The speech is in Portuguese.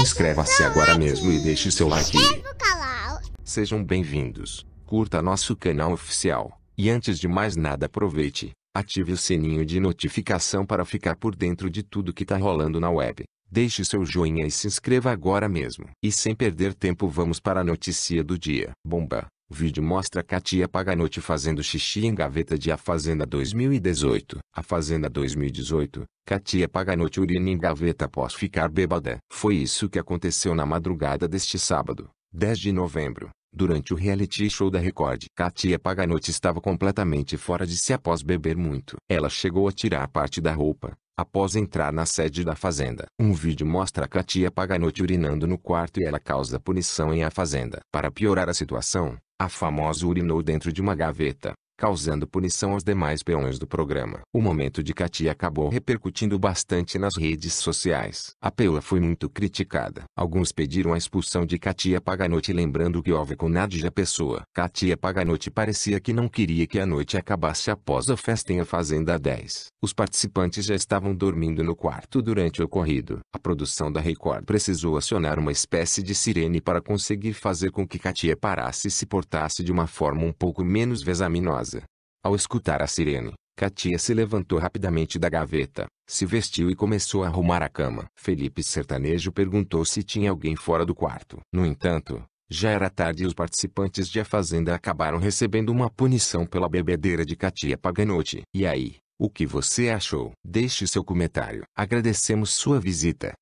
Inscreva-se agora mesmo e deixe seu like. Sejam bem-vindos. Curta nosso canal oficial. E antes de mais nada aproveite, ative o sininho de notificação para ficar por dentro de tudo que tá rolando na web. Deixe seu joinha e se inscreva agora mesmo. E sem perder tempo vamos para a notícia do dia. Bomba. O vídeo mostra Katia Paganotti fazendo xixi em gaveta de A Fazenda 2018. A Fazenda 2018, Katia Paganotti urina em gaveta após ficar bêbada. Foi isso que aconteceu na madrugada deste sábado, 10 de novembro, durante o reality show da Record. Katia Paganotti estava completamente fora de si após beber muito. Ela chegou a tirar parte da roupa, após entrar na sede da fazenda. Um vídeo mostra Katia Paganotti urinando no quarto e ela causa punição em A Fazenda. Para piorar a situação, a famosa urinou dentro de uma gaveta, causando punição aos demais peões do programa. O momento de Katia acabou repercutindo bastante nas redes sociais. A peoa foi muito criticada. Alguns pediram a expulsão de Katia Paganotti lembrando que houve com Nadja Pessoa. Katia Paganotti parecia que não queria que a noite acabasse após a festa em A Fazenda 10. Os participantes já estavam dormindo no quarto durante o ocorrido. A produção da Record precisou acionar uma espécie de sirene para conseguir fazer com que Katia parasse e se portasse de uma forma um pouco menos vexaminosa. Ao escutar a sirene, Katia se levantou rapidamente da gaveta, se vestiu e começou a arrumar a cama. Felipe Sertanejo perguntou se tinha alguém fora do quarto. No entanto, já era tarde e os participantes de A Fazenda acabaram recebendo uma punição pela bebedeira de Katia Paganotti. E aí, o que você achou? Deixe seu comentário. Agradecemos sua visita.